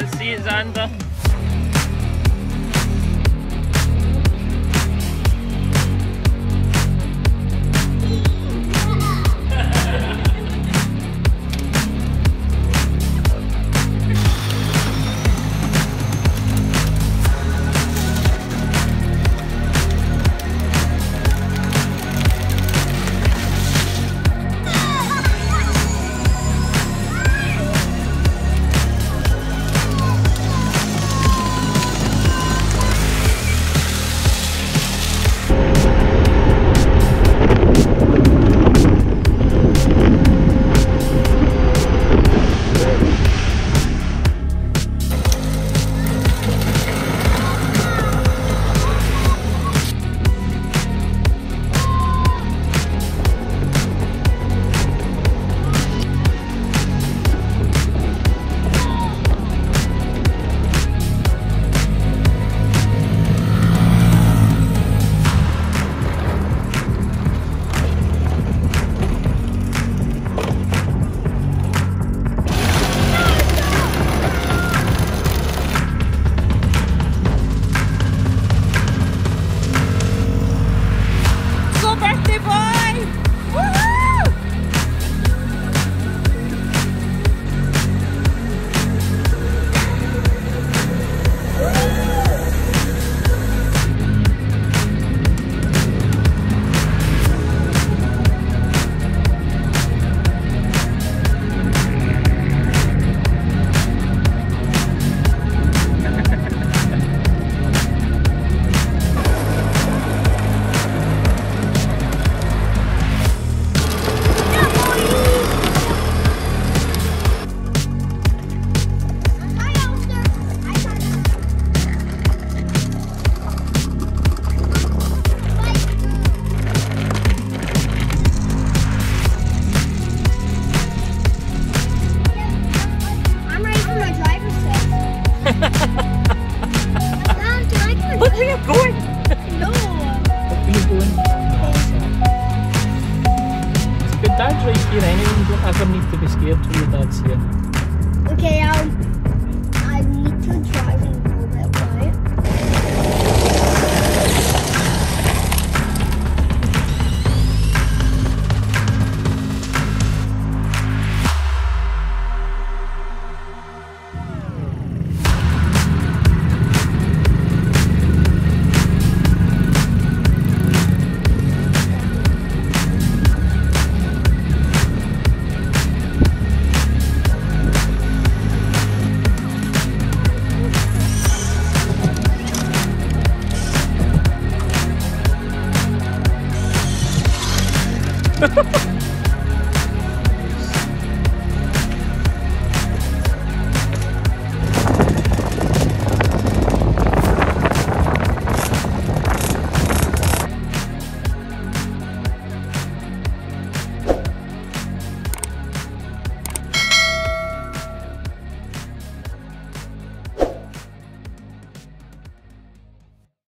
Let's see You don't ever need to be scared till your dad's here. Okay, um, I need Ha ha ha!